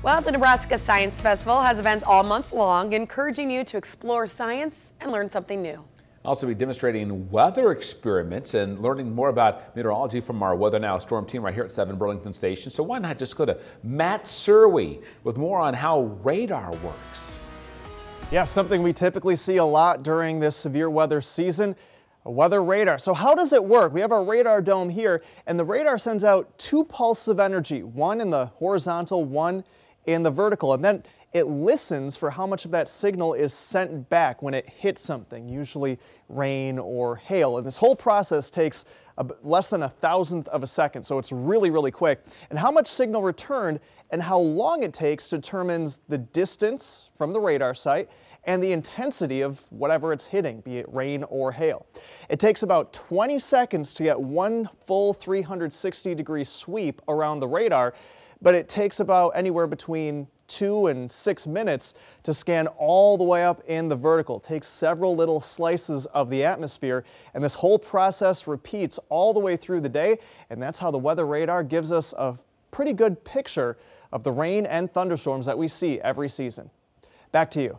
Well, the Nebraska Science Festival has events all month long, encouraging you to explore science and learn something new. Also be demonstrating weather experiments and learning more about meteorology from our Weather Now storm team right here at 7 Burlington Station. So why not just go to Matt Serwe with more on how radar works. Yeah, something we typically see a lot during this severe weather season. A weather radar. So how does it work? We have our radar dome here, and the radar sends out two pulses of energy, one in the horizontal, one in the vertical, and then it listens for how much of that signal is sent back when it hits something, usually rain or hail. And this whole process takes less than a thousandth of a second, so it's really, really quick. And how much signal returned and how long it takes determines the distance from the radar site and the intensity of whatever it's hitting, be it rain or hail. It takes about 20 seconds to get one full 360 degree sweep around the radar, but it takes about anywhere between two and six minutes to scan all the way up in the vertical. It takes several little slices of the atmosphere, and this whole process repeats all the way through the day, and that's how the weather radar gives us a pretty good picture of the rain and thunderstorms that we see every season. Back to you.